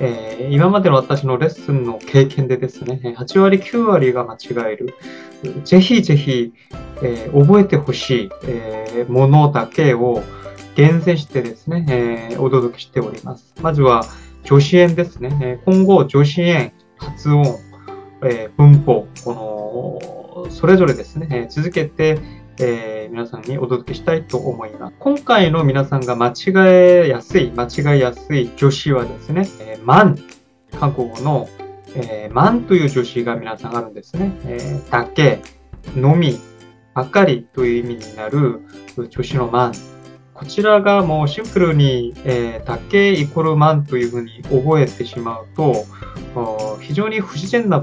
えー、今までの私のレッスンの経験でですね、8割、9割が間違える。ぜひぜひ、えー、覚えてほしい、えー、ものだけを厳選してですね、えー、お届けしております。まずは、助詞演ですね。今後、助詞演、発音、えー、文法、この、それぞれですね、続けて、えー、皆さんにお届けしたいと思います。今回の皆さんが間違えやすい、間違えやすい助詞はですね、えー、マン、韓国語の、えー、マンという助詞が皆さんあるんですね。えー、だけ、のみ、ばかりという意味になる助詞のマン。こちらがもうシンプルに、えー、だけイコールマンというふうに覚えてしまうと、非常に不自然な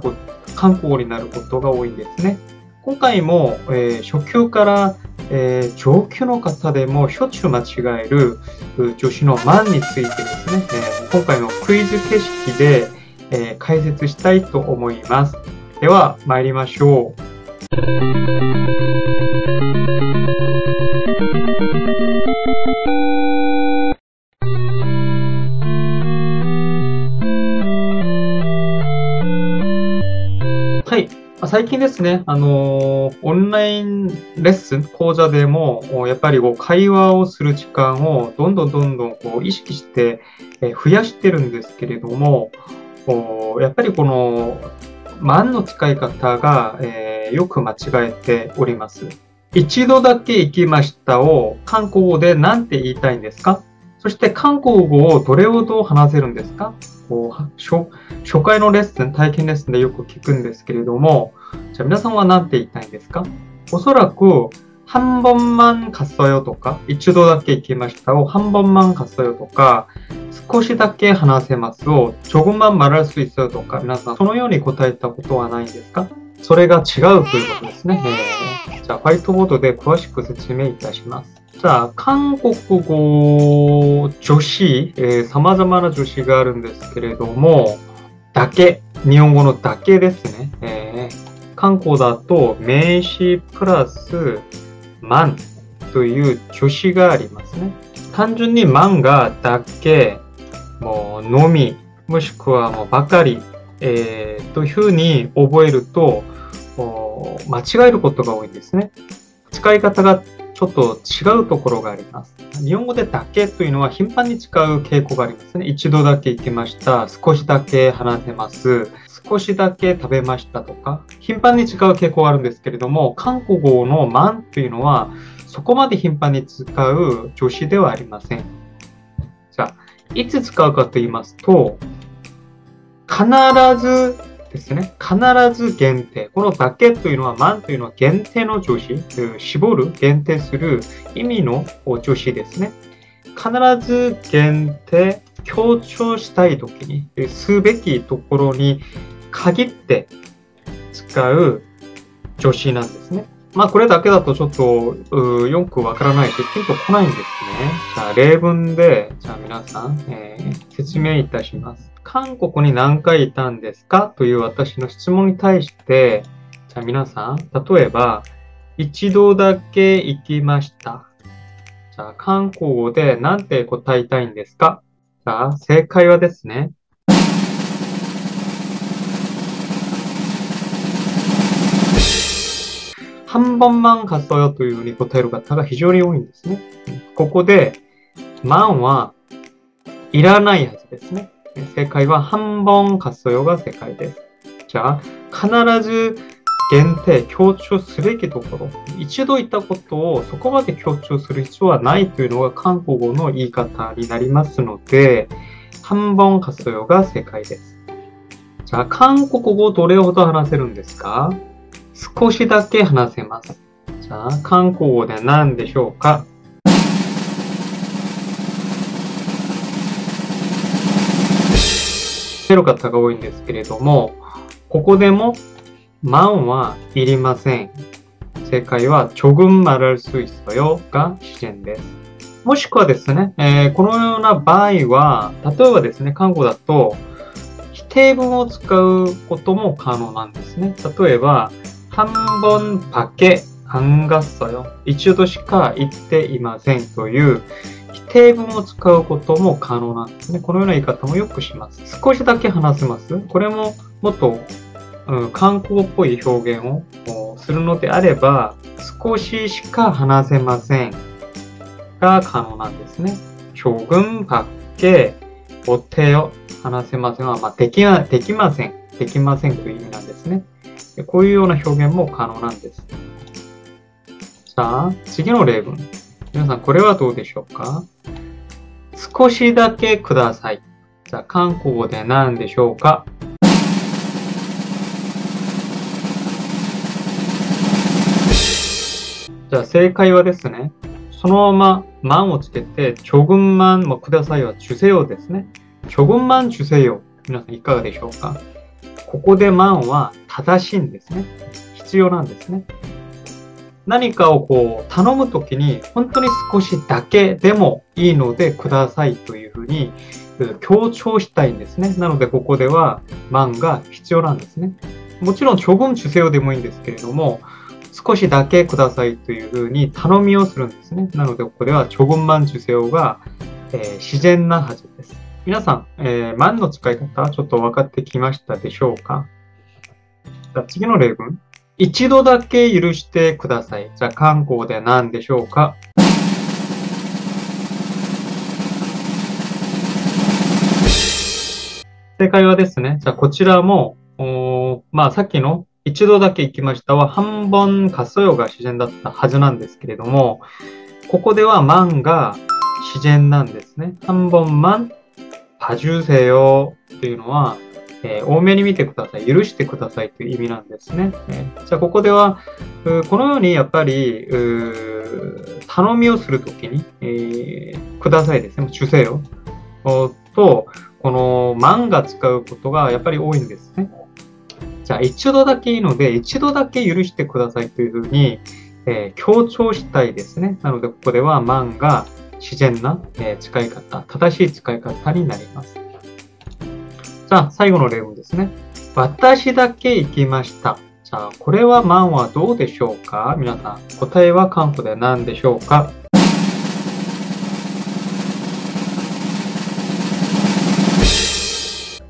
韓国語になることが多いんですね。今回も、えー、初級から、えー、上級の方でもしょっちゅう間違える助詞のマンについてですね、えー、今回のクイズ形式で、え、解説したいと思います。では参りましょう。最近ですね、あのー、オンラインレッスン、講座でも、やっぱりこう会話をする時間をどんどんどんどんこう意識して増やしてるんですけれども、やっぱりこの、万の使い方が、えー、よく間違えております。一度だけ行きましたを韓国語で何て言いたいんですか？そして韓国語をどれほど話せるんですか？こう初初回のレッスン、体験レッスンでよく聞くんですけれども、 じゃあ皆さんは何て言いたいんですかおそらく、한번만갔어요とか、一度だけ行きましたを한번만갔어요とか、少しだけ話せますを조금만말할수있어요とか、皆さんそのように答えたことはないんですかそれが違うということですね。えー、じゃあ、ホワイトボードで詳しく説明いたします。じゃあ、韓国語助詞、えー、様々な助詞があるんですけれども、だけ、日本語のだけですね。えー、 韓国だと名詞プラス万という助詞がありますね。単純に万がだけ、もうのみ、もしくはもうばかり、えー、というふうに覚えると、間違えることが多いんですね。使い方がちょっと違うところがあります。日本語でだけというのは頻繁に使う傾向がありますね。一度だけ行きました。少しだけ話せます。少しだけ食べましたとか、頻繁に使う傾向があるんですけれども、韓国語のマンというのは、そこまで頻繁に使う助詞ではありません。じゃあ、いつ使うかと言いますと、必ずですね。必ず限定。このだけというのは、万というのは限定の助詞、絞る、限定する意味の助詞ですね。必ず限定、強調したいときに、すべきところに限って使う助詞なんですね。まあ、これだけだとちょっと、よくわからないし、ピンとこないんですね。じゃあ、例文で、じゃあ皆さん、えー、説明いたします。韓国に何回いたんですかという私の質問に対して、じゃあ皆さん、例えば、一度だけ行きました。じゃあ、韓国語で何て答えたいんですか？じゃあ、正解はですね、半번만갔어요というふうに答える方が非常に多いんですね。ここで、만はいらないはずですね。正解は半本갔어요が正解です。じゃあ、必ず限定、強調すべきところ。一度言ったことをそこまで強調する必要はないというのが韓国語の言い方になりますので、半本갔어요が正解です。じゃあ、韓国語どれほど話せるんですか 少しだけ話せます。じゃあ、韓国語で何でしょうか？てる方が多いんですけれども、ここでも、マンはいりません。正解は、ちょぐんまるすいそよが自然です。もしくはですね、えー、このような場合は、例えばですね、韓国だと、否定文を使うことも可能なんですね。例えば、한번밖에안갔어요一度しか行っていませんという否定文を使うことも可能なんですね。このような言い方もよくします。少しだけ話せます。これももっと、うん、韓国っぽい表現をするのであれば、少ししか話せませんが可能なんですね。조금밖에못해요話せませんは、まあ、できま、できません。できませんという意味なんですね。 こういうような表現も可能なんです。さあ、次の例文。皆さん、これはどうでしょうか少しだけください。じゃあ、韓国語で何でしょうかじゃあ、正解はですね、そのまま、만をつけて、조금만もくださいは주세요ですね。조금만주세요。皆さん、いかがでしょうか ここで満は正しいんですね。必要なんですね。何かをこう頼むときに本当に少しだけでもいいのでくださいというふうに強調したいんですね。なのでここでは満が必要なんですね。もちろん諸君主よでもいいんですけれども少しだけくださいというふうに頼みをするんですね。なのでここでは諸君万主よが、えー、自然なはずです。皆さん、えー、万の使い方、ちょっと分かってきましたでしょうか？次の例文。一度だけ許してください。じゃあ、観光で何でしょうか？正解はですね、じゃあこちらも、おまあさっきの一度だけ行きましたは、半分仮想用が自然だったはずなんですけれども、ここでは万が自然なんですね。半分万봐주세요というのは、えー、多めに見てください。許してくださいという意味なんですね。えー、じゃあ、ここでは、このようにやっぱり、頼みをするときに、えー、くださいですね。主せよ。と、この万が使うことがやっぱり多いんですね。じゃあ、一度だけいいので、一度だけ許してくださいというふうに、えー、強調したいですね。なので、ここでは万が 自然な、え、使い方、正しい使い方になります。さあ、最後の例文ですね。私だけ行きました。じゃあ、これは万はどうでしょうか？皆さん、答えは韓国で何でしょうか？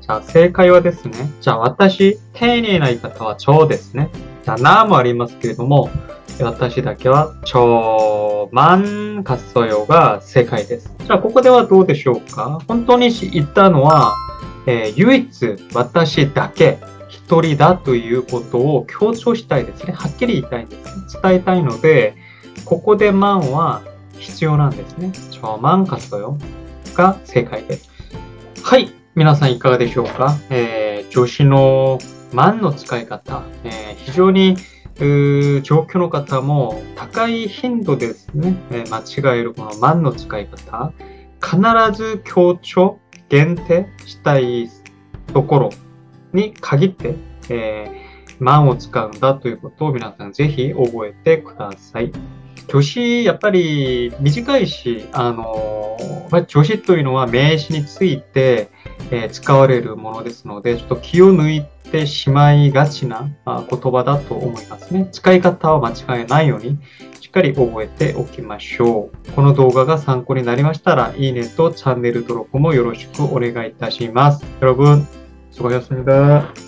じゃあ、正解はですね。じゃあ、私、丁寧な言い方は超ですね。じゃあ、なもありますけれども、私だけは、超万活用が正解です。じゃあ、ここではどうでしょうか？本当に言ったのは、えー、唯一私だけ一人だということを強調したいですね。はっきり言いたいんです、ね伝えたいので、ここで万は必要なんですね。超万活動が正解です。はい。皆さんいかがでしょうか、えー、助詞の万の使い方、えー、非常に状況の方も高い頻度ですね、えー、間違えるこの万の使い方、必ず強調限定したいところに限って、えー、万を使うんだということを皆さんぜひ覚えてください。助詞、やっぱり短いし、あのー、助詞というのは名詞について、えー、使われるものですので、ちょっと気を抜いてしまいがちな言葉だと思いますね。使い方を間違えないようにしっかり覚えておきましょう。この動画が参考になりましたら、いいねとチャンネル登録もよろしくお願いいたします。여러분、수고하셨습니다